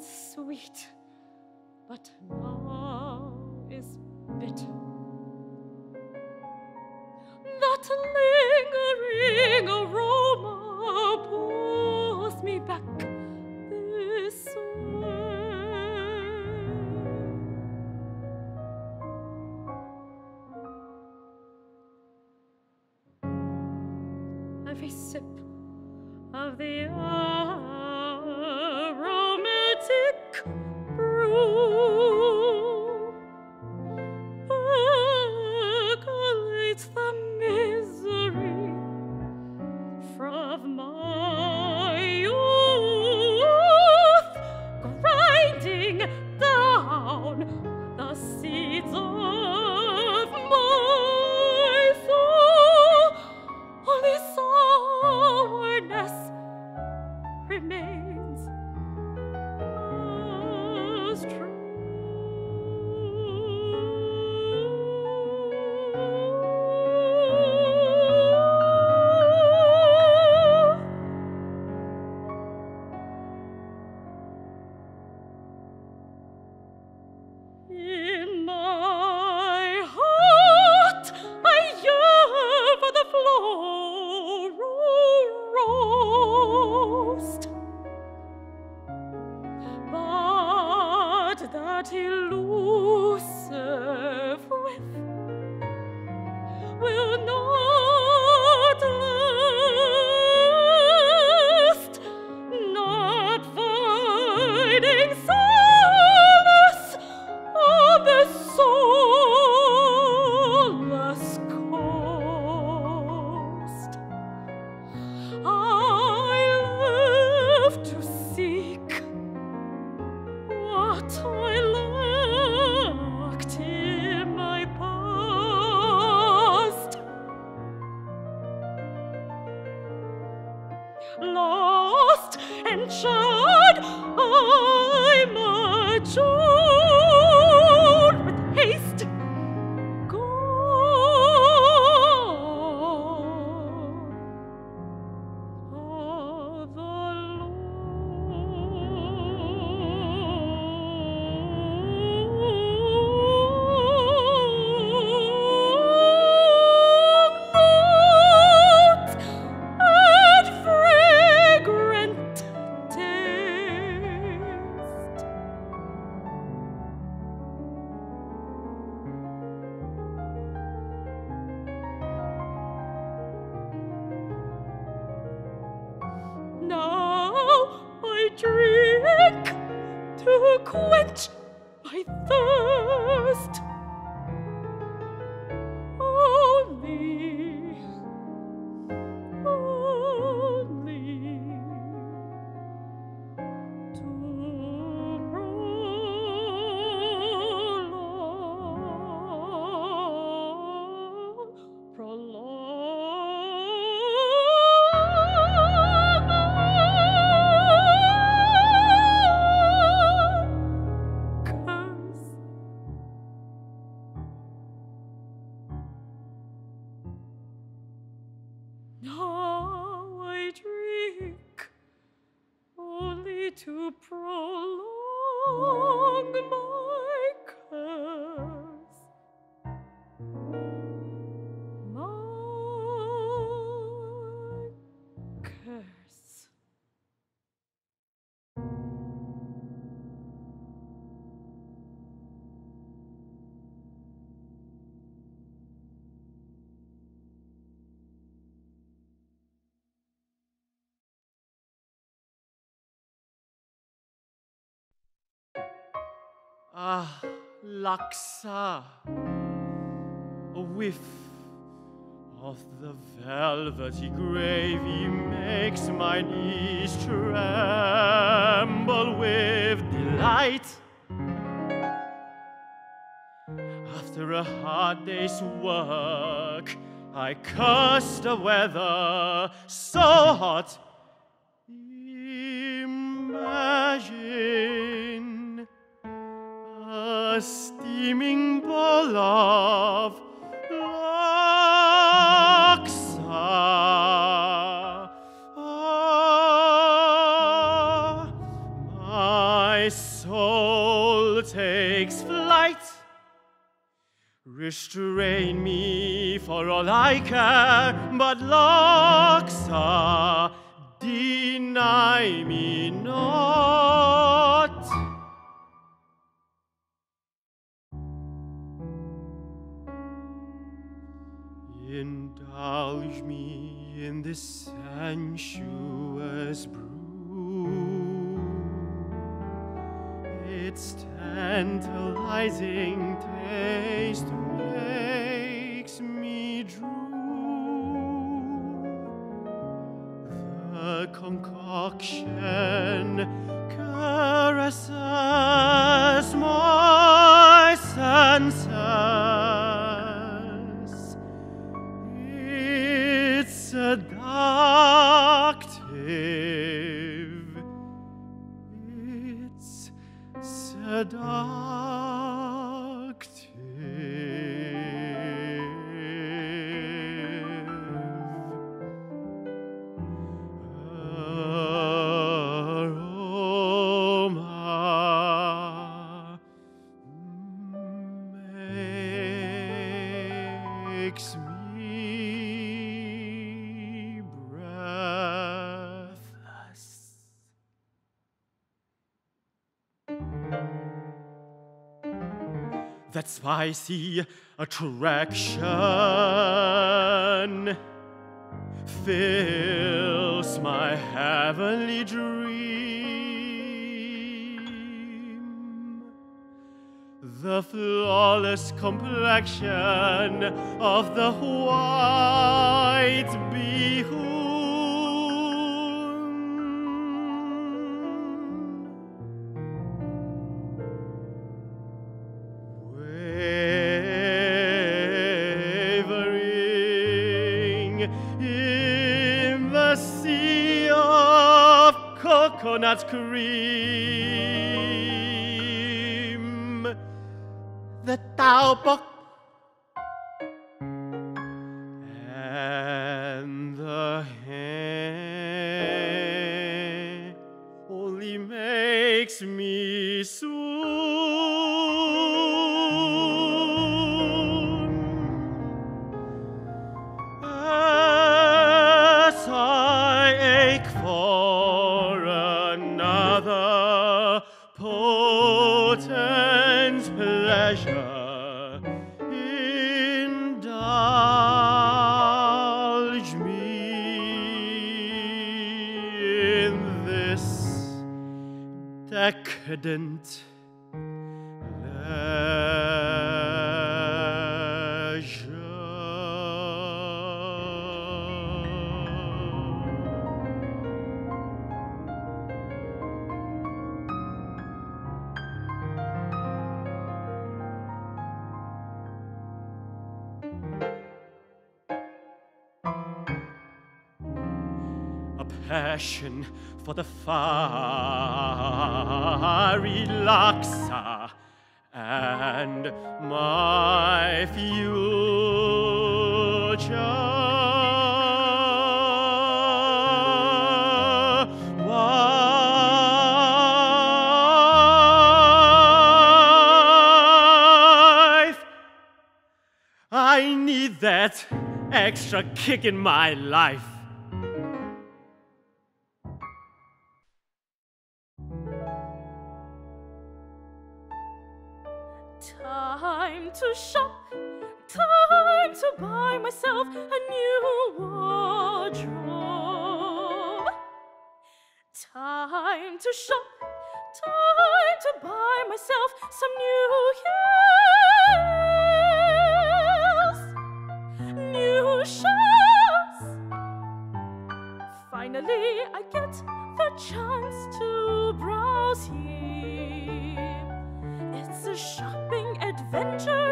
once sweet, but now is bitter. That lingering aroma pulls me back this way. Every sip lost and child. lost. Ah, Laksa. A whiff of the velvety gravy makes my knees tremble with delight. After a hard day's work, I cursed the weather so hot. Imagine steaming bowl of laksa. Ah, my soul takes flight. Restrain me for all I care, but laksa, deny me not. Indulge me in this sensuous brew. Its tantalizing taste seductive. It's seductive. Aroma makes me That spicy attraction fills my heavenly dream. The flawless complexion of the white behoon. Coconut cream, the taupok and the hen only makes me swoon. As I ache for potent pleasure, indulge me in this decadent passion for the fiery laksa and my future. Wife, I need that extra kick in my life. Shop, time to buy myself a new wardrobe. Time to shop, time to buy myself some new heels, new shoes. Finally, I get the chance to browse here. It's a shopping adventure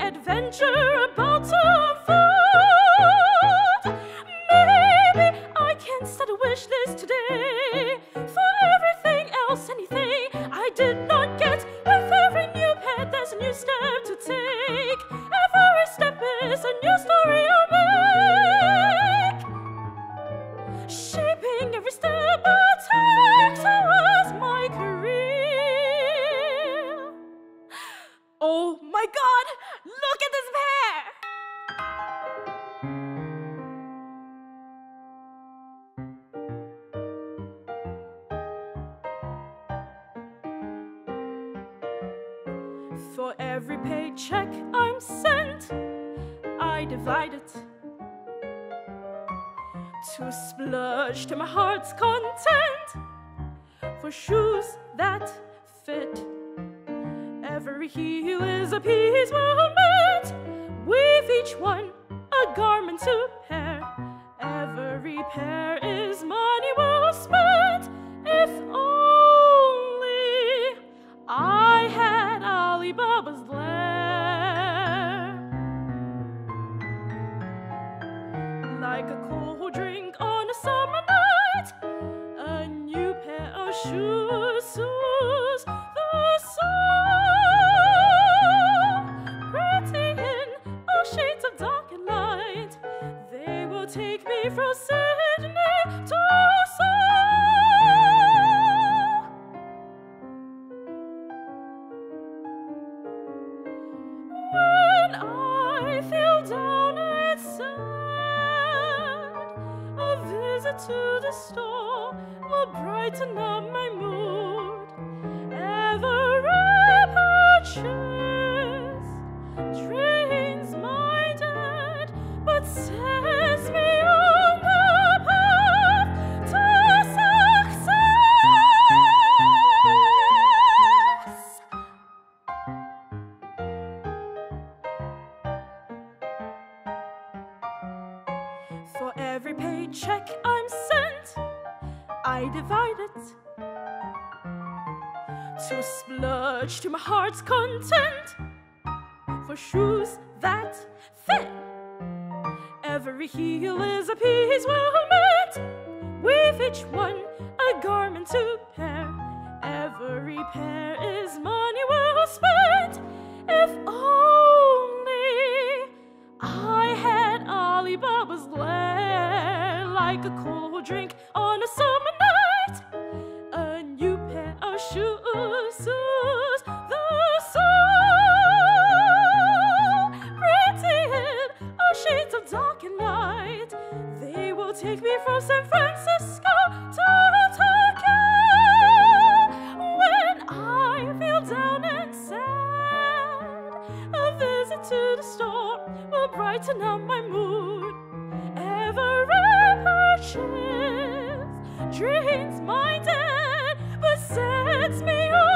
adventure about to unfold. Maybe I can set a wish list today for everything else, anything I did not get. With every new pet, there's a new step to take. Every step is a new story I'll make. Shaping every step I take towards my career. Oh my god! Look at this pair! For every paycheck I'm sent, I divide it to splurge to my heart's content for shoes that fit. Every heel is a piece well met, with each one a garment to pair. Every pair is money well spent. If only I had Ali Baba's lair. Like a cold drink on a summer night, a new pair of shoes visit to the store will brighten up my mood. Every purchase For every paycheck I'm sent, I divide it to splurge to my heart's content for shoes that fit. Every heel is a piece well met, with each one a garment to pair. Every pair is money like a cold drink on a summer night. A new pair of shoes soothes the soul. In all oh, shades of dark and light, they will take me from San Francisco to Tokyo. When I feel down and sad, a visit to the store will brighten up my mood. Every crushes, drains my besets me.